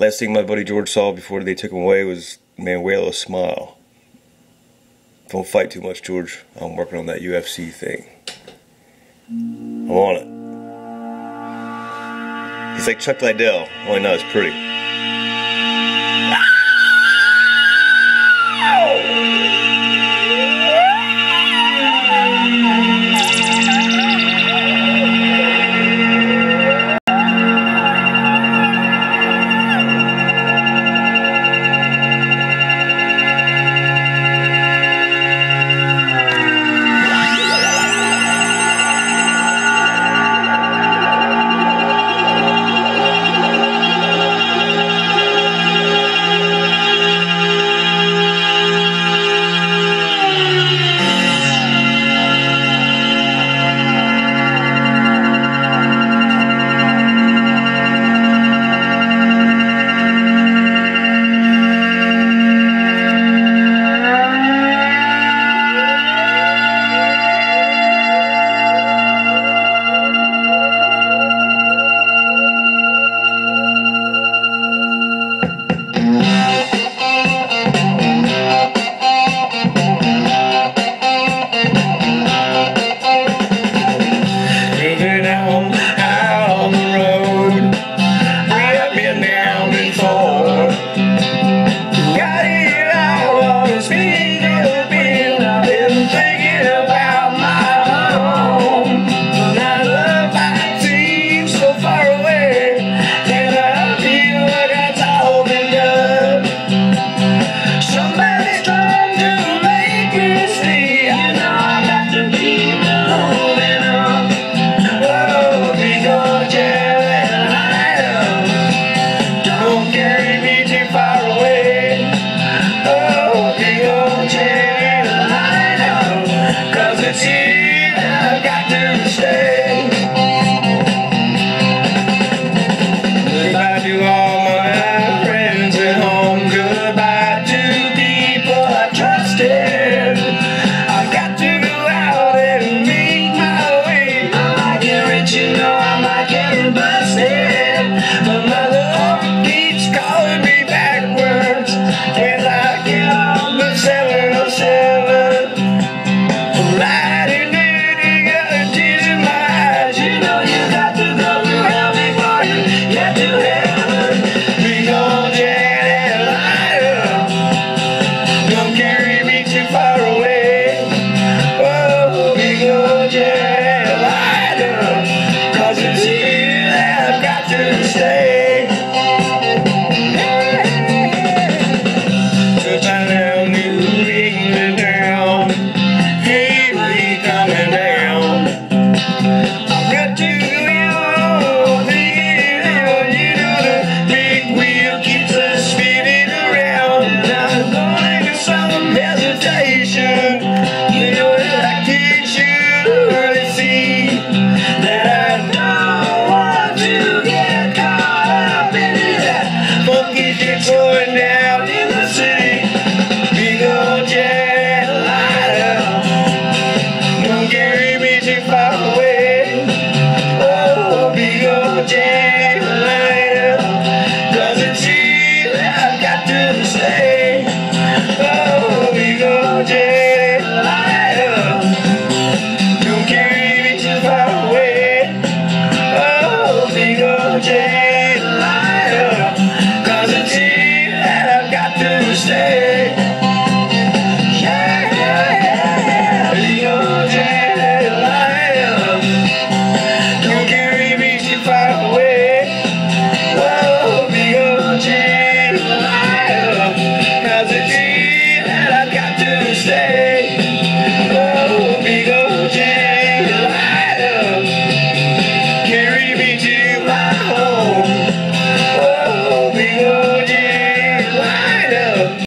Last thing my buddy George saw before they took him away was Manuelo smile. Don't fight too much, George. I'm working on that UFC thing. I'm on it. He's like Chuck Liddell, only not as pretty. see the captain stay. Jay.